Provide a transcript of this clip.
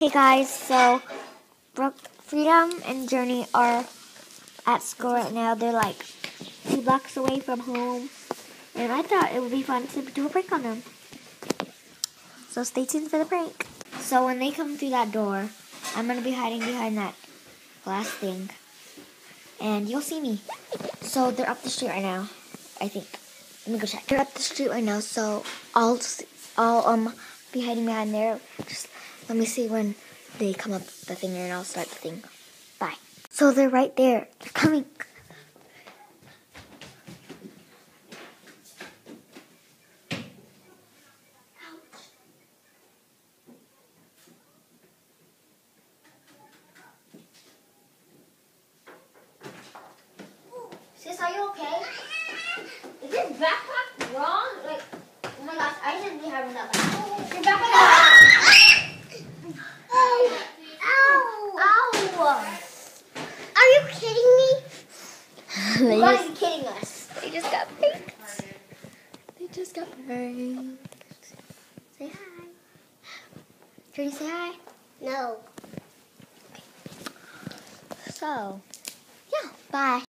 Hey guys, so Brooke, Freedom and Journey are at school right now. They're like two blocks away from home. And I thought it would be fun to do a prank on them. So stay tuned for the prank. So when they come through that door, I'm going to be hiding behind that glass thing. And you'll see me. So they're up the street right now, I think. Let me go check. They're up the street right now, so I'll, I'll um be hiding behind there. Just let me see when they come up the thing and I'll start the thing. Bye. So they're right there. They're coming. Ouch. Sis, are you okay? Is this backpack wrong? Like, oh my gosh, I be having that backpack. Your backpack. Ow! Ow! Are you kidding me? They, Why are just, you kidding us? they just got pranked. They just got pranked. Say hi. Can you say hi? No. So, yeah, bye.